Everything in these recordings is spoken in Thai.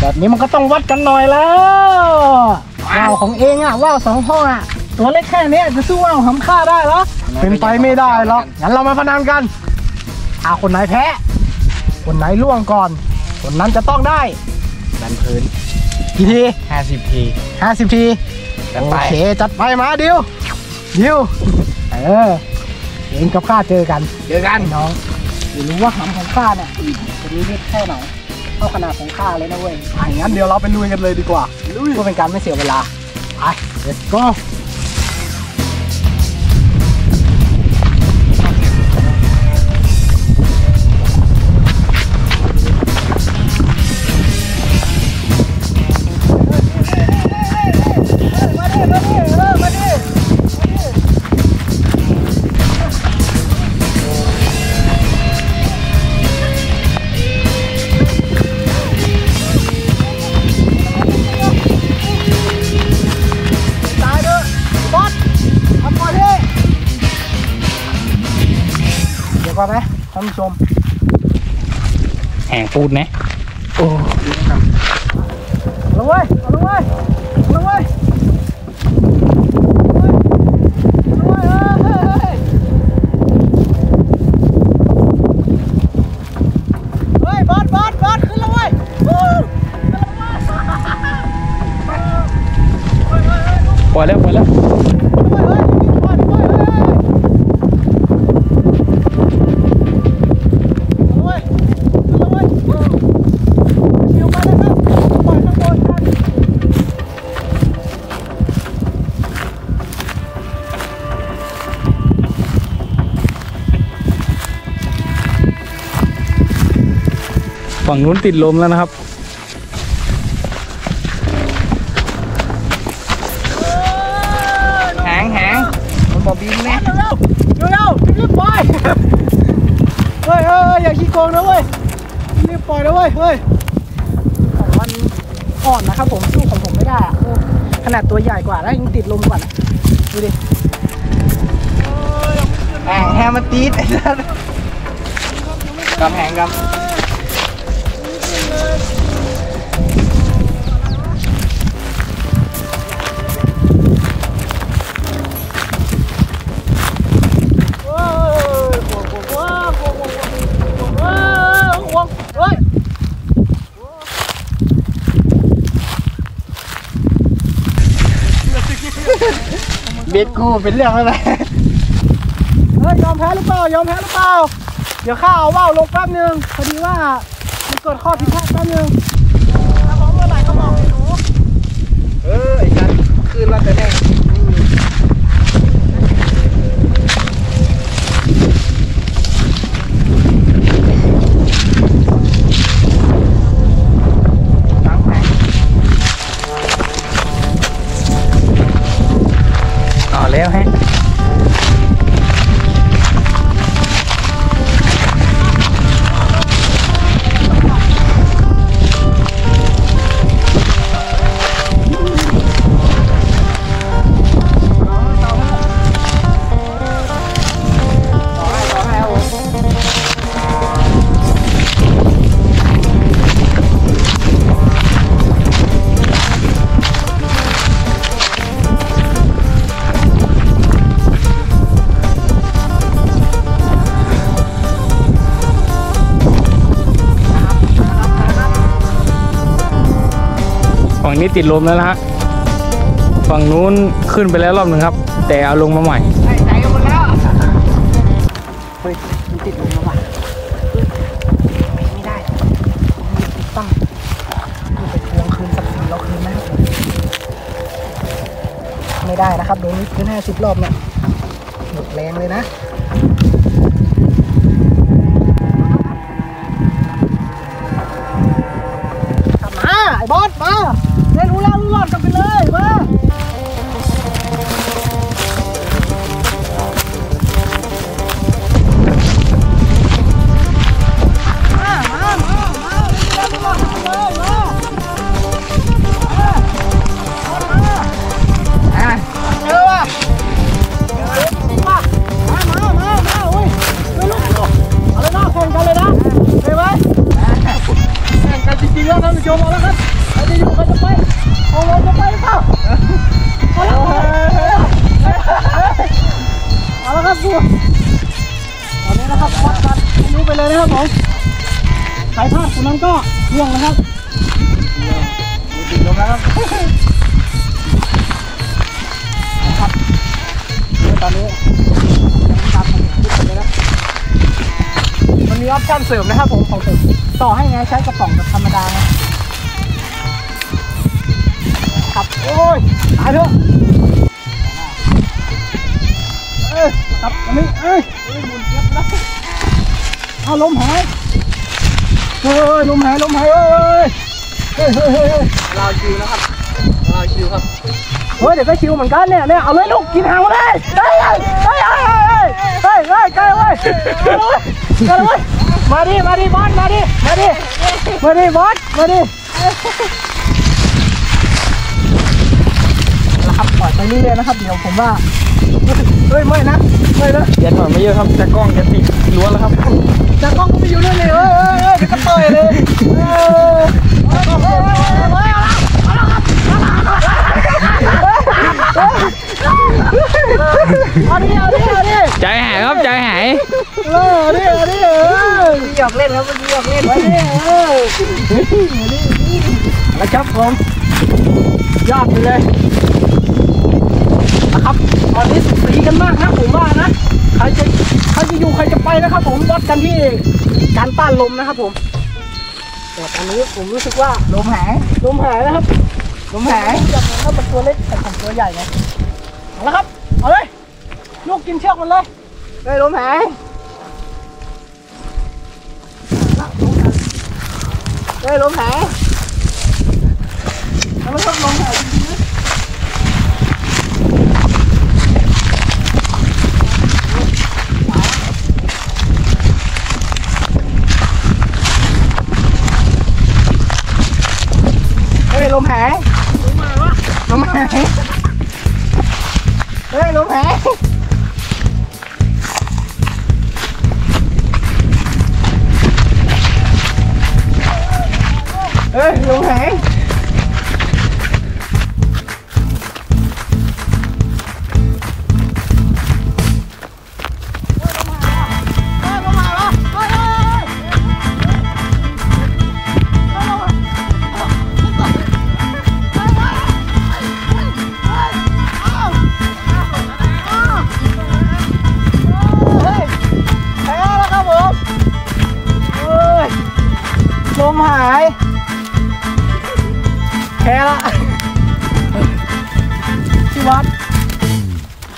แบบนี้มันก็ต้องวัดกันหน่อยแล้วว่าวของเองอะว่าวสองห้องอะตัวเล็กแค่เนี้ยจะสู้ว่าวหำค่าได้เหรอเป็นไปไม่ได้หรอกงั้นเรามาพนันกันอาคนไหนแพ้คนไหนล่วงก่อน คนนั้นจะต้องได้ดันพื้นกี่ที50ทีห้าสิบทีจัดโอไปเคจัดไปมาดิวดิวเออเองกับข้าเจอกัน เจอกันไอ้น้องไม่รู้ว่าหำของข้าเนี่ยจะมีเล็กแค่ไหนเท่าขนาดของข้าเลยนะเว้ยอะงั้นเดี๋ยวเราไปลุยกันเลยดีกว่าลุยเพื่อเป็นการไม่เสียเวลาไป let's go านผู้ชมแห่งปูดนะโอ้ลงเว้ยลงเว้ยลงเว้ยปล่อยแล้วปล่อยแล้ว ฝั่งนู้นติดลมแล้วนะครับ แหงแหงมันบอกบินนะเร็เร็วเร็วรีบปล่อยเฮ้ยเฮ้ยอย่าขี้โกงนะเว้ยรีบปล่อยนะเว้ยเฮ้ยของมันอ่อนนะครับผมสู้ของผมไม่ได้อะขนาดตัวใหญ่กว่าแล้วยังติดลมกว่าดูดิแหงแหงมันตีดกำแหงกำ เบ็ดกูเป็นเรื่องอะไรเฮ้ยยอมแพ้หรือเปล่ายอมแพ้หรือเปล่า เดี๋ยวข้าเอาว่าวลงแป๊บนึงพอดีว่า มันเกิดข้อผิดพลาดแป๊บนึง นี้ติดลมแล้วนะฮะฝั่งนู้นขึ้นไปแล้วรอบหนึ่งครับ แต่เอาลงมาใหม่ใส่ใจหมดแล้วเฮ้ยมันติดลมแล้วว่ะไม่ได้ต้องไปทวงคืนสักทีเราคืนนะครับผมไม่ได้นะครับโดนนี้คืนห้าสิบรอบเนี่ยหมดแรงเลยนะมาไอ้บอสมา อนกันไปเลยมา ใครพลาดคนนั้นก็ล่วงนะครับติดลงแล้วครับนะครับตอนนี้ยังตามผมขึ้นไปเลยนะมันมีออปชั่นเสริมนะครับผมของผมต่อให้ไงใช้กระป๋องแบบธรรมดาไงครับโอ้ยตายเถอะเอ้ยครับอันนี้เอ้ยเอ้ยหมุนเจ็บแล้วเอาลมหาย เฮ้ยลมหายลมหายเอ้ยเฮ้ยเฮ้ยเฮ้ยเฮ้ยเราชิวนะครับเราชิวครับเฮ้ยเดี๋ยวก็ชิวเหมือนกันเนี่ยเนี่ยเอาเลยลูกกินหางมาเลยเฮ้ยเฮ้ยเฮ้ยเฮ้ยเฮ้ยเฮ้ยใกล้เลยใกล้เลยใกล้เลยมาดิมาดิบอสมาดิมาดิมาดิบอสมาดินะครับปล่อยไปเรื่อยๆนะครับเดี๋ยวผมว่าเฮ้ยไม่นะไม่นะอย่าถอยมาเยอะครับจะกล้องจะติดล้วนแล้วครับ จะกล้องก็ไปอยู่ด้วยเลยเอ้ยเอ้ยเอ้ยเดี๋ยวก็ต่อยเลยเอาดิเอาดิเอาดิใจหายครับใจหายเออเอาดิเอาดิเออหยอกเล่นครับเมื่อกี้หยอกเล่นเอาดิเออแล้วครับผมยอดไปเลยนะครับตอนนี้สีกันมากนะผมว่านะใครจะ จะอยู่ใครจะไปนะครับผมวัดกันที่การต้านลมนะครับ ผมแต่ตอนนี้ผมรู้สึกว่าลมหายลมหายนะครับลมหายอย่างนั้นถ้ามันตัวเล็กแต่ผมตัวใหญ่ไงเอาละครับเอาเลยลูกกินเชือกมันเลยเลยลมหายเลยลมหาย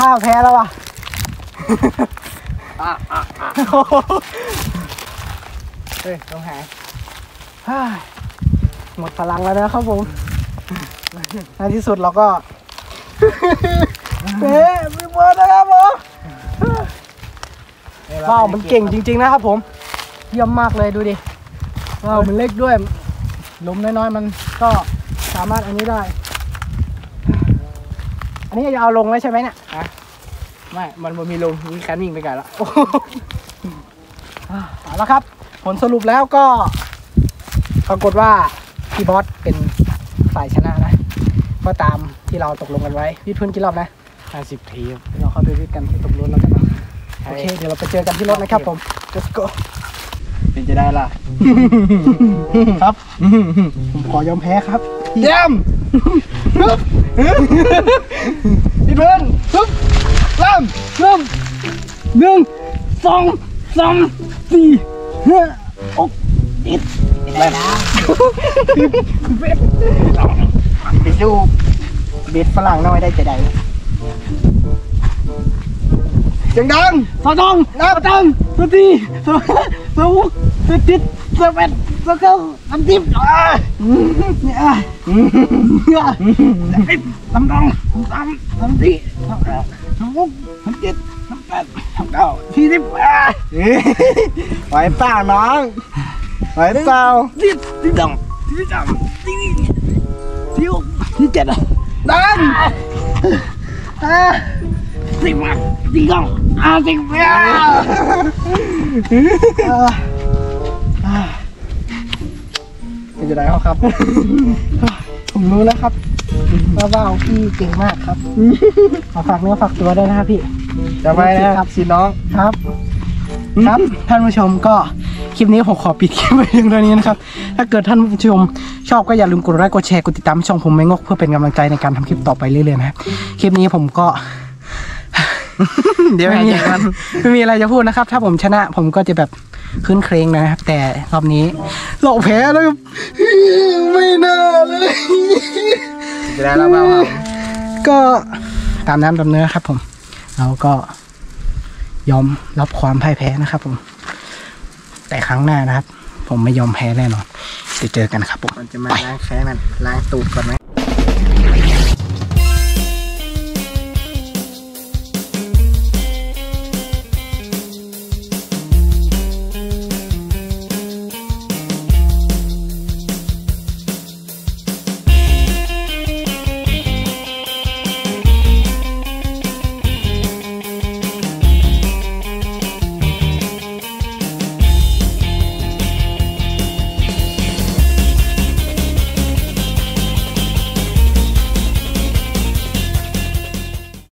ข้าวแพ้แล้วว่ะเฮ้ยลมหายเฮ้ยหมดพลังแล้วนะครับผมในที่สุดเราก็เฮ้ยพี่บอลนะครับผมว้าวมันเก่งจริง ๆ นะครับผม เยี่ยมมากเลยดูดิว้าวมันเล็กด้วยลมน้อยๆมันก็สามารถอันนี้ได้ อันนี้จะเอาลงแล้วใช่ไหมเนี่ยไม่ มันบ่มีลมมีการวิ่งไปไกันละอ่าเอาละครับ ผลสรุปแล้วก็ ปรากฏว่าพี่บอสเป็นฝ่ายชนะนะ ก็ตามที่เราตกลงกันไว้วิดพื้นกี่รอบนะห้าสิบทีครับเดี๋ยวเราเข้าไปวิดกันที่ตรงรถแล้วกันเนาะโอเค เดี๋ยวเราไปเจอกันที่รถนะครับผม let's go เป็นจะได้ล่ะ ครับ ผมขอยอมแพ้ครับเยี่ยม พี่เพื่อนปึ๊บเริ่มเริ่มหนึ่งสองสามสี่ห้าหกเจ็ดแปดสิบสิบเอ็ดไปสู้เบ็ดฝรั่งน้อยได้จะได้เสียงดังสอดองนับตังสตีสวสวุกสติดสเปดสเกิลสามสิบอ่าเนี่ยเนี่ยสามดองสามสามสี่สามแปดสามหกสามเจ็ดสามแปดสามเก้าสี่สิบอ่าไหวเปล่าน้องไหวเปล่าสิบสิบสองสิบสามสิบสี่สิบหกสิบเจ็ดอะดังอ่าสิบ อะสิบสองอ่าสิบอะอ่าอ่าเป็นจะได้ครับ ผมรู้แล้วครับว่าว่าวพี่เก่งมากครับขอฝากเนื้อฝากตัวด้วยนะครับพี่จะไปนะครับสิน้องครับ ครับท่านผู้ชมก็คลิปนี้ผมขอปิดคลิปไว้เพียงเท่านี้นะครับ ถ้าเกิดท่านผู้ชมชอบก็อย่าลืมกดไลค์กดแชร์กดติดตามช่องผมไม่งกเพื่อเป็นกำลังใจในการทำคลิปต่อไปเรื่อยๆนะครับคลิปนี้ผมก็เดี๋ยวไม่หายมีใจกันไม่มีอะไรจะพูดนะครับ ถ้าผมชนะผมก็จะแบบ ขึ้นเครงนะครับ แต่รอบนี้เราแพ้แล้วครับไม่น่าเลยจะได้แล้วเปล่าครับก็ตามน้ำตามเนื้อครับ ผม เราก็ยอมรับความพ่ายแพ้นะครับผม แต่ครั้งหน้านะครับ ผมไม่ยอมแพ้แน่นอนเดี๋ยวเจอกันครับผมมันจะมาล้างแค้นมันล้างตูดก่อนไหม